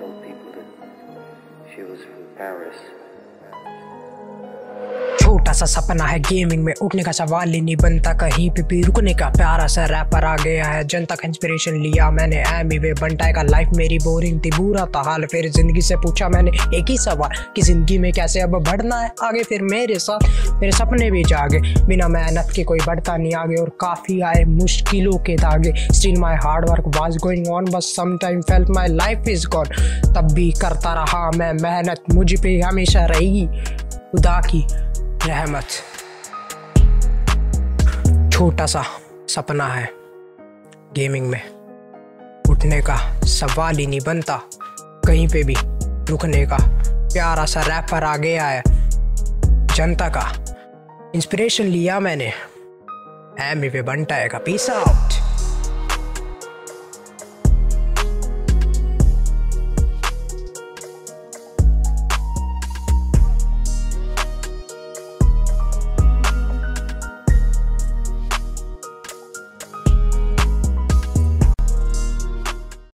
told people that she was from Paris. छोटा सा सपना है गेमिंग में उठने का सवाल ही नहीं बनता कहीं पे भी। रुकने का प्यारा सा रैपर आ गया है, जनता का इंस्पिरेशन लिया मैंने। एम वे बनटाए का लाइफ मेरी बोरिंग थी, बुरा था हाल। फिर ज़िंदगी से पूछा मैंने, एक ही सवाल कि ज़िंदगी में कैसे अब बढ़ना है? आगे फिर मेरे साथ, मेरे सपने भी जागे। बिना मेहनत के कोई बढ़ता नहीं आगे और काफ़ी आए मुश्किलों के धागे। Still my hard work was going on बस some time felt my life is gone तब भी करता रहा मैं मेहनत, मुझ पे हमेशा रहेगी खुदा की रहमत। छोटा सा सपना है गेमिंग में। उठने का सवाल ही नहीं बनता, कहीं पे भी रुकने का। प्यारा सा रैपर आ गया है जनता का इंस्पिरेशन लिया मैंने। एम पे बनता है का पीसा